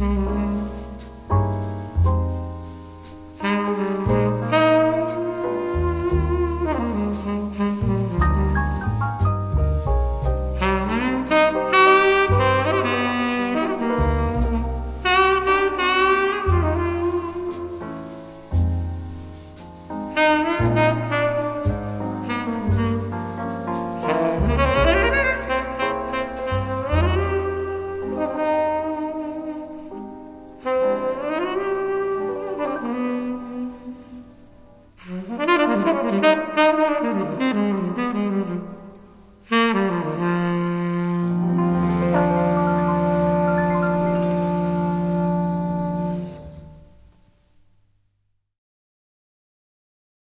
Mm-hmm.